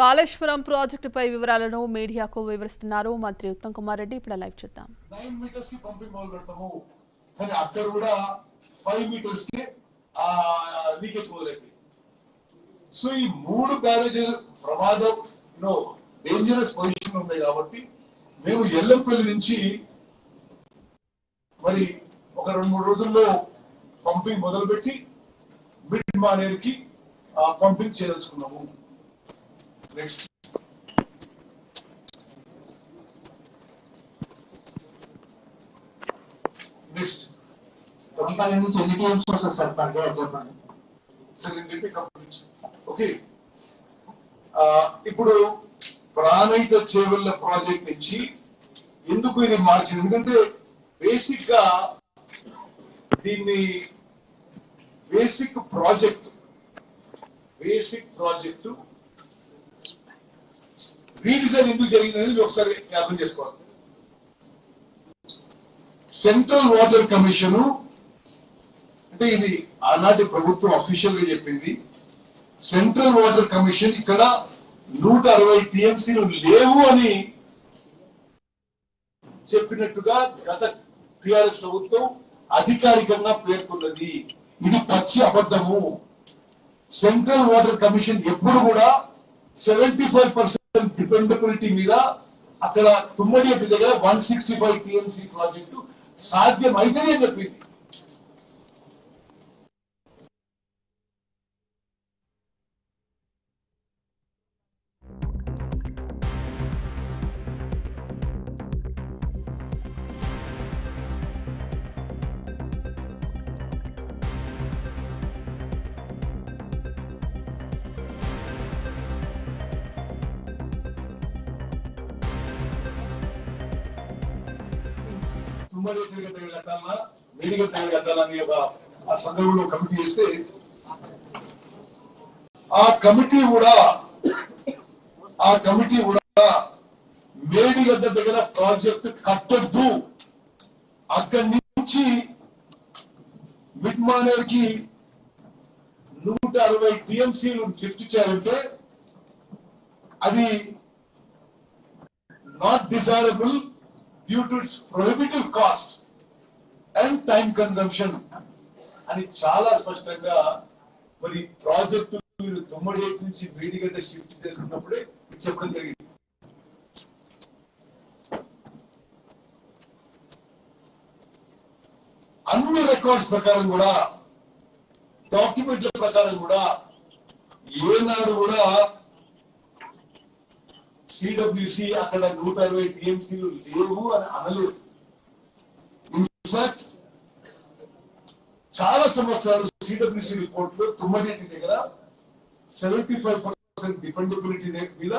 కాళేశ్వరం ప్రాజెక్టుపై వివరాలను మీడియాకు వివరిస్తున్నారు మంత్రి ఉత్తమ్ కుమార్ రెడ్డి. ఇప్పుడు లైవ్ చూద్దాం. నైన్ మీటర్స్కి పంపింగ్ మొదలు పెడతాము. కానీ అక్కడ కూడా ఫైవ్ మీటర్స్కి లీకేజ్ మొదలైంది. సో ఈ మూడు బ్యారేజెస్ ప్రమాదం నో డేంజరస్ పొజిషన్ ఉన్నాయి కాబట్టి మేము ఎల్లంపల్లి నుంచి మరి ఒక రెండు మూడు రోజుల్లో పంపింగ్ మొదలుపెట్టి మిడ్ మానేర్కి పంపింగ్ చేయదలుచుకున్నాము. నెక్స్ట్ నెక్స్ట్ తొమ్మిది నుంచి ఎన్ని టీఎంస్ వస్తుంది సార్ పర్ డే చెప్పండి సెకండ్ కంప్లీట్ ఓకే ఇప్పుడు ప్రాణహిత చేవల్ల ప్రాజెక్ట్ నుంచి ఎందుకు ఇది మార్చింది? ఎందుకంటే బేసిక్గా దీన్ని basic project basic project redesign ఎందుకు జరిగింది అనేది ఒకసారి జ్ఞాపకం చేసుకోవాలి. సెంట్రల్ వాటర్ కమిషన్ అంటే ఇది ఆనాటి ప్రభుత్వం అఫీషియల్గా చెప్పింది. సెంట్రల్ వాటర్ కమిషన్ ఇక్కడ నూట అరవై టీఎంసీలు లేవు అని చెప్పినట్టుగా గత టిఆర్ఎస్ ప్రభుత్వం అధికారికంగా పేర్కొన్నది. ఇది పచ్చి అబద్ధము. సెంట్రల్ వాటర్ కమిషన్ ఎప్పుడు కూడా సెవెంటీ ఫైవ్ పర్సెంట్ డిపెండబిలిటీ మీద అక్కడ తుమ్మడి దగ్గర one sixty five TMC project సాధ్యం అవుతుంది అని చెప్పింది. తుమ్మడి దగ్గర దగ్గర కట్టాలన్నా వేడిగ దగ్గర కట్టాలని ఒక ఆ సందర్భంలో కమిటీ చేస్తే ఆ కమిటీ కూడా ఆ కమిటీ కూడా మేడిగడ్డ దగ్గర ప్రాజెక్ట్ కట్టద్దు. అక్కడి నుంచి మిడ్మానేర్కి నూట అరవై టిఎంసీలు లిఫ్ట్ చేయాలంటే అది not desirable due to its prohibitive cost and time consumption అని చాలా స్పష్టంగా మరి ప్రాజెక్టు మీరు తొమ్మిది నుంచి వేడిగడ్డ షిఫ్ట్ చేసుకున్నప్పుడే చెప్పడం జరిగింది. అన్ని రికార్డ్స్ ప్రకారం కూడా డాక్యుమెంట్ల ప్రకారం కూడా ఏనాడు కూడా సిడబ్ల్యూసి అక్కడ నూట అరవై టీఎంసీలు లేవు అని అనలేదు. ఇన్ఫాక్ట్ చాలా సంవత్సరాలు సిడబ్ల్యూసి రిపోర్ట్లో తుమ్మనేటి దగ్గర సెవెంటీ ఫైవ్ పర్సెంట్ డిపెండబిలిటీ మీద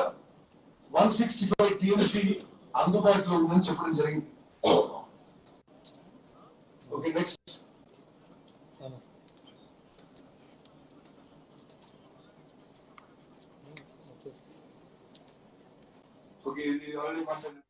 వన్ సిక్స్టీ ఫైవ్ టీఎంసీ అందుబాటులో ఉందని చెప్పడం జరిగింది ఓకే నెక్స్ట్ ఓకే ఇది ఆల్రెడీ మాట్లాడారు